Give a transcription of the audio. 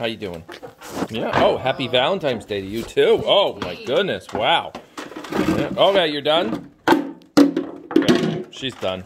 How you doing? Yeah. Oh, happy Valentine's Day to you too. Oh my goodness. Wow. Yeah. Okay, you're done. Okay. She's done.